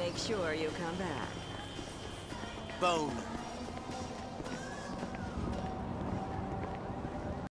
make sure you come back. Bone.